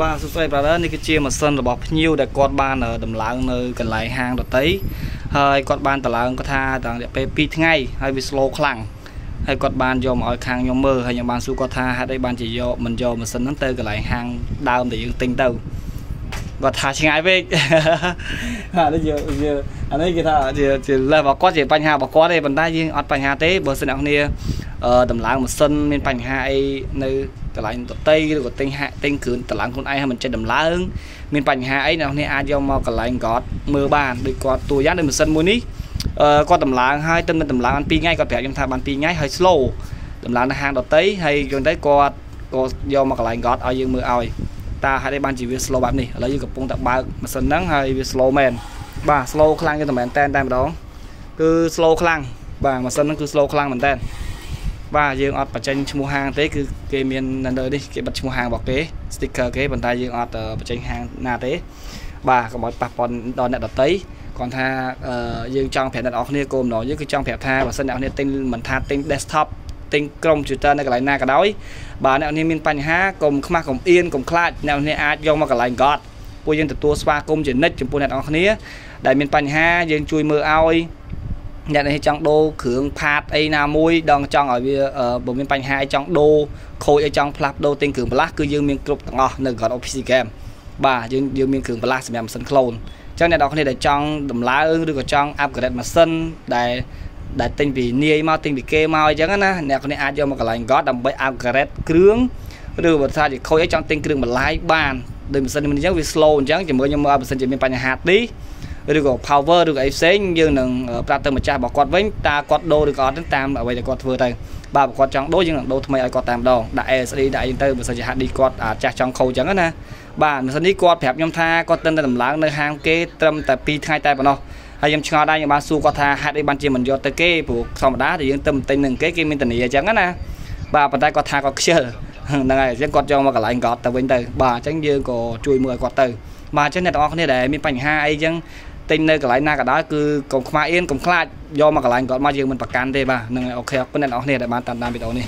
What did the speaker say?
បាទសួស្តី brother នេះគឺជាម៉ាស៊ីនរបស់ភ្ញៀវដែលគាត់បានដំឡើងនៅកន្លែងហាងដតីហើយគាត់បានដំឡើងគាត់ថាតាំងរយៈពេល2ថ្ងៃហើយវា slow ខ្លាំងហើយគាត់បានយកមកឲ្យខាងខ្ញុំមើលហើយខ្ញុំបានសួរគាត់ថាហេតុអីបានជាយកមិនយកម៉ាស៊ីនហ្នឹងទៅកន្លែងហាងដើមដែលយើងទិញទៅ គាត់ថាឆ្ងាយពេកអានេះយើងអានេះគេថាជាជាលើរបស់គាត់ជាបញ្ហារបស់គាត់ទេប៉ុន្តែយើងអត់បញ្ហាទេបើសិនអ្នកគ្នាដំឡើងម៉ាស៊ីនមានបញ្ហាអីនៅកន្លែងតន្ត្រីឬក៏ទិញហាក់ទិញគ្រឿងតម្លើងខ្លួនឯងហើយមិនចេះដំឡើងមានបញ្ហាអីអ្នកនេះអាចយកមកកន្លែងគាត់មើលបានដូចគាត់តួយ៉ាងដូចម៉ាស៊ីនមួយនេះគាត់តម្លើងហើយទៅមិនតម្លើងបាន2ថ្ងៃគាត់ប្រាប់ខ្ញុំថាបាន2ថ្ងៃហើយ slow តម្លើងនៅហាងដតីហើយយល់ទៅគាត់គាត់យកមកកន្លែងគាត់ឲ្យយើងមើលឲ្យ តើហេតុអីបានជាវា slow បែបនេះឥឡូវយើងកំពុងតែបើកម៉ាស៊ីនហ្នឹងហើយវា slow មែនបាទ slow ខ្លាំងយ៉ាងតែមែនតែតែម្ដងគឺ slow ខ្លាំងបាទម៉ាស៊ីនហ្នឹងគឺ slow ខ្លាំងមែនតើបាទយើងអត់បញ្ចេញឈ្មោះហាងទេគឺគេមាននៅនេះគេបិទឈ្មោះហាងរបស់គេ sticker គេប៉ុន្តែយើងអត់បញ្ចេញហាងណាទេ បាទកុំឲ្យប៉ះពាល់ដល់អ្នកដតីគាត់ថាយើងចង់ប្រាប់អ្នកនរគ្នាគោលម្ដងយើងគឺចង់ប្រាប់ថាបើសិនអ្នកនរគ្នាទិញមិនថាទិញ desktop ទិញក្រុម computer នៅកន្លែងណាក៏ដោយបាទអ្នកនរគ្នាមានបញ្ហាកុំខ្មាស់កុំអៀនកុំខ្លាចអ្នកនរគ្នាអាចយកមកកន្លែង God ពួកយើងទទួលស្វាគមន៍ជានិច្ចចំពោះអ្នកនរគ្នាដែលមានបញ្ហាយើងជួយមើលឲ្យអ្នកនេះចង់ដូរគ្រឿងផាតអីណាមួយដងចង់ឲ្យវាបើមានបញ្ហាអីចង់ដូរខូចអីចង់ផ្លាស់ប្ដូរទិញគ្រឿងបន្លាស់គឺយើងមានគ្រប់ទាំងអស់នៅ God Office Game បាទយើងយើងមានគ្រឿងបន្លាស់សម្រាប់ម៉ាស៊ីន clone អញ្ចឹងអ្នកនរគ្នាដែលចង់ដំឡើងឬក៏ចង់ upgrade ម៉ាស៊ីនដែល ដែលទិញពីនាយមកទិញពីគេមកអញ្ចឹងណាអ្នកគ្នាអាចយកមកកន្លែង God ដើម្បី upgrade គ្រឿងឬបើថាជាខូចអីចង់ទិញគ្រឿងបន្លាយបានដោយម៉ាស៊ីននេះអញ្ចឹងវា slow អញ្ចឹងជាមួយខ្ញុំមើលម៉ាស៊ីនជាមានបញ្ហាទីឬក៏ power ឬក៏អីផ្សេងយើងនឹងប្រាប់ទៅម្ចាស់របស់គាត់វិញតើគាត់ដូរឬក៏អត់តាមអ្វីដែលគាត់ធ្វើទៅបាទបើគាត់ចង់ដូរយើងនឹងដូរថ្មីឲ្យគាត់តែម្ដងដាក់ ASD ដាក់អីទៅបើសិនជា HD គាត់ចាស់ចង់ខូចអញ្ចឹងណាបាទម៉ាស៊ីននេះគាត់ប្រាប់ខ្ញុំថាគាត់ទៅតែដំឡើងនៅហាងគេត្រឹមតែ2ថ្ងៃតែប៉ុណ្ណោះ ហើយខ្ញុំឆ្ងល់ដែរខ្ញុំបានសួរគាត់ថាហេតុអីបានជាមិនយកទៅគេព្រោះធម្មតាតែយើងទៅទិញនឹងគេគេមានតនីអញ្ចឹងណាបាទប៉ុន្តែគាត់ថាគាត់ខ្ជិលហ្នឹងហើយអញ្ចឹងគាត់យកមកកន្លែងគាត់ទៅវិញទៅបាទអញ្ចឹងយើងក៏ជួយមើលឲ្យគាត់ទៅបាទអញ្ចឹងអ្នកទាំងអស់គ្នាដែលមានបញ្ហាអីអញ្ចឹងទិញនៅកន្លែងណាក៏ដោយគឺកុំខ្មាស់អៀនកុំខ្លាចយកមកកន្លែងគាត់មកយើងមិនប្រកាន់ទេបាទហ្នឹងហើយអូខេអរគុណអ្នកនរគ្នាដែលបានតាមដានវីដេអូនេះ